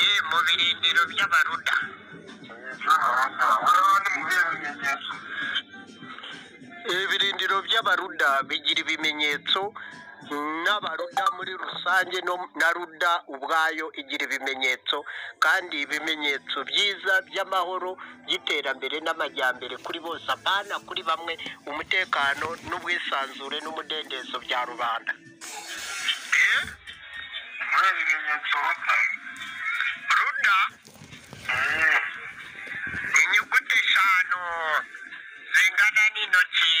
eh, mu birindiro by'abaruda ibirindiro by'abaruda bigira ibimenyetso n'abaruda muri rusange na ruda ubwayo igira ibimenyetso kandi ibimenyetso byiza by'amahoro by'iterambere n'amajyambere kuri bose apana kuri bamwe umutekano n'ubwisanzure n'umudendezo bya rubanda. Ruda inyuguti eshanu zingana n'intoki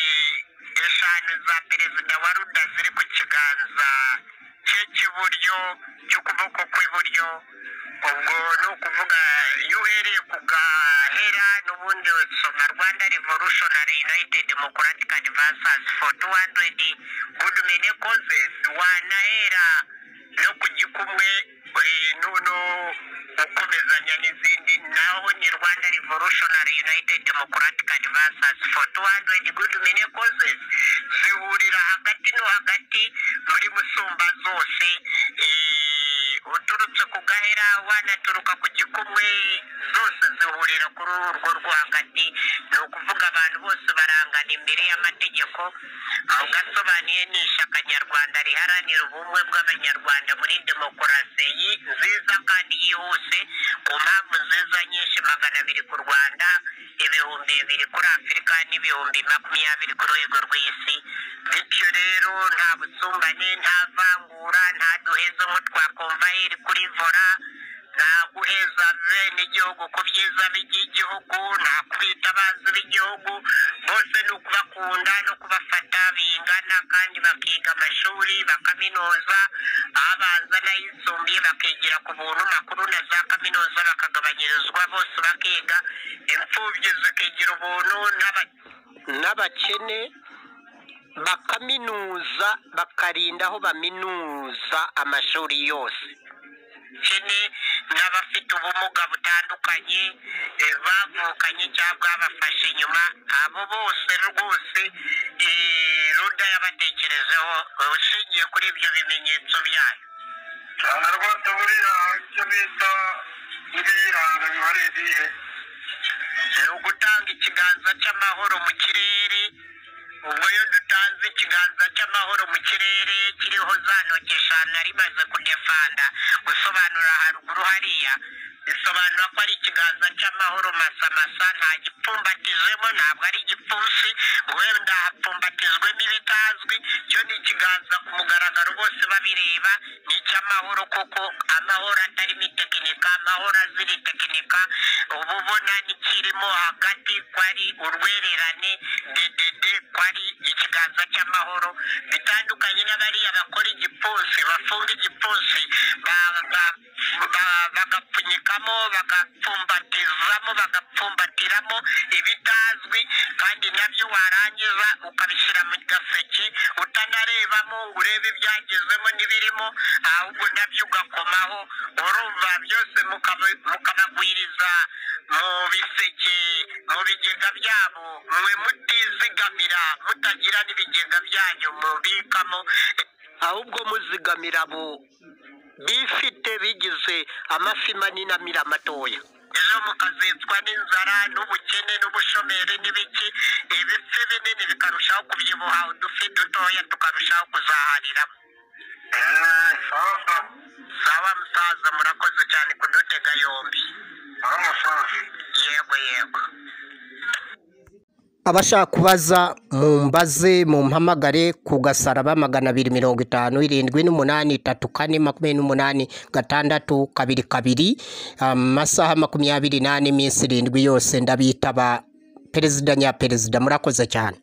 eshanu za perezida wa ruda ziri ku kiganza cye cy'iburyo cy'ukuboko kw'iburyo. Ubwo ni ukuvuga iyo uhereye ku gahera n'ubundi usoma rwanda revolutionary united democratic advances for 200 good many causes wanahera no ku gikumwe revolutionary united democratic advances for 200 good many causes. Zihurira hagati no hagati muri musumba zose. Eh, uturutse ku gahera wanaturuka ku gikumwe zose zihurira kuri urwo rwo hagati. Ni ukuvuga abantu bose barangana imbere y'amategeko ugasobanuye ni ishyaka nyarwanda riharanira ubumwe bw'abanyarwanda muri demokarasi. Nziza kandi yihuse ku mpamvu nziza magana abiri ku rwanda ibihumbi bibiri kuri afurika n'ibihumbi makumyabiri ku rwego rw'isi. Bityo rero nta busumbane nta vangura nta duhezo nko twakumva iri kuri vora nta guheza bene igihugu ku byiza by'igihugu nta kubita abazi b'igihugu. Bose ni ukubakunda no kubafata bingana kandi bakiga amashuri bakaminuza abanza n'ayisumbuye bakigira ku buntu makuru na za kaminuza bakagabanyirizwa bose bakiga imfubyi zikigira ubuntu n'aba- n'abakene bakaminuza bakarinda aho baminuza amashuri yose. Kene n'abafite ubumuga butandukanye eh, bavukanye cyangwa bafashe inyuma abo bose rwose eh, ushingiye kuri ibyo bimenyetso byayo cyane rwose buriya icyo bita ibiyiranga biba ari ibihe ni ugutanga ikiganza cy'amahoro mu kirere ubwo iyo dutanze ikiganza cy'amahoro mu kirere kiriho za ntoki eshanu nari maze kudefanda gusobanura haruguru hariya bisobanura ko ari ikiganza cy'amahoro masamasa nta gipfumbatijemo ntabwo ari igipfunsi wenda hapfumbatijwemo ikiganza ku mugaragaro bose babireba ni icy'amahoro kuko amahoro atarimo itekinika amahoro azira itekinika uba ubona n'ikirimo hagati ko ari urwererane dedede ko ari ikiganza cy'amahoro bitandukanye n'abariya bakora igipfunsi bafunga igipfunsi baga- ba- bagapfunyikamo bagapfumbatizamo bagapfumbatiramo ibitazwi kandi na byo warangiza ukabishyira mu gaseke utanarebamo ngo urebe ibyagezemo n'ibirimo ahubwo na byo ugakomaho urumva byose mukaba- mukabagwiriza mu biseke mu bigega byabo. Mwe mutizigamira mutagira n'ibigega byanyu mubikamo ahubwo muzigamira abo bifite bigize amafi manini amira amatoya ejo mukazicwa n'inzara n'ubukene n'ubushomeri n'ibiki ibifi binini bikarushaho kubyibuha udufi dutoya tukarushaho kuzahariramo eee sawa. Musaza murakoze cyane kudutega yombi. Yego yego. Abashaka kubaza mumbaze mumpamagare ku gasaraba magana abiri mirongo itanu irindwi n'umunani itatu kane makumyabiri n'umunani gatandatu kabiri kabiri amasaha makumyabiri n'ane iminsi irindwi yose ndabitaba perezida nyaperezida murakoze cyane.